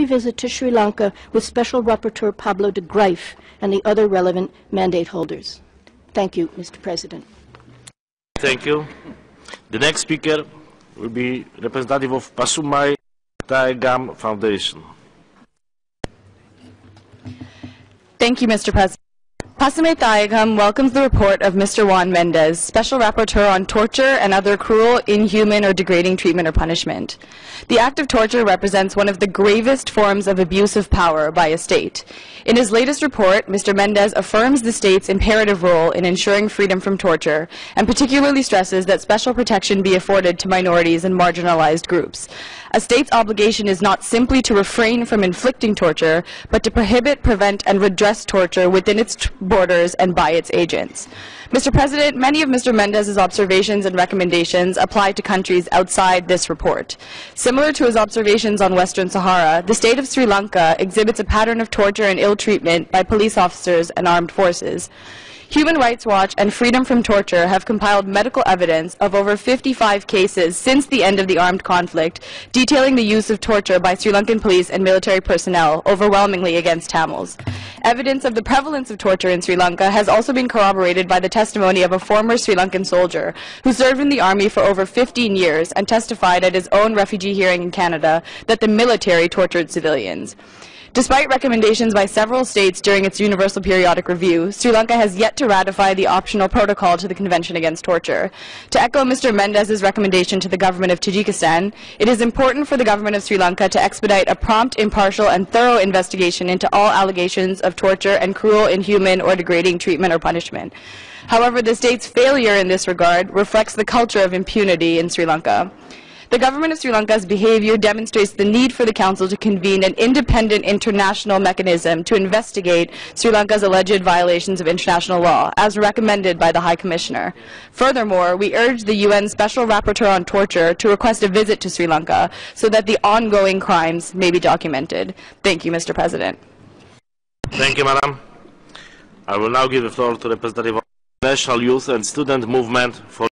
visit to Sri Lanka with Special Rapporteur Pablo de Greif and the other relevant mandate holders. Thank you, Mr. President. Thank you. The next speaker will be representative of Pasumai Thaayagam Foundation. Thank you, Mr. President. Pasumai Thaayagam welcomes the report of Mr. Juan Mendez, Special Rapporteur on Torture and Other Cruel, Inhuman, or Degrading Treatment or Punishment. The act of torture represents one of the gravest forms of abuse of power by a state. In his latest report, Mr. Mendez affirms the state's imperative role in ensuring freedom from torture, and particularly stresses that special protection be afforded to minorities and marginalized groups. A state's obligation is not simply to refrain from inflicting torture, but to prohibit, prevent, and redress torture within its borders and by its agents. Mr. President, many of Mr. Mendez's observations and recommendations apply to countries outside this report. Similar to his observations on Western Sahara, the state of Sri Lanka exhibits a pattern of torture and ill treatment by police officers and armed forces. Human Rights Watch and Freedom from Torture have compiled medical evidence of over 55 cases since the end of the armed conflict, detailing the use of torture by Sri Lankan police and military personnel, overwhelmingly against Tamils. Evidence of the prevalence of torture in Sri Lanka has also been corroborated by the testimony of a former Sri Lankan soldier who served in the army for over 15 years and testified at his own refugee hearing in Canada that the military tortured civilians. Despite recommendations by several states during its Universal Periodic Review, Sri Lanka has yet to ratify the optional protocol to the Convention Against Torture. To echo Mr. Mendez's recommendation to the government of Tajikistan, it is important for the government of Sri Lanka to expedite a prompt, impartial, and thorough investigation into all allegations of torture and cruel, inhuman, or degrading treatment or punishment. However, the state's failure in this regard reflects the culture of impunity in Sri Lanka. The government of Sri Lanka's behavior demonstrates the need for the Council to convene an independent international mechanism to investigate Sri Lanka's alleged violations of international law, as recommended by the High Commissioner. Furthermore, we urge the UN Special Rapporteur on Torture to request a visit to Sri Lanka so that the ongoing crimes may be documented. Thank you, Mr. President. Thank you, Madam. I will now give the floor to the representative of the National Youth and Student Movement for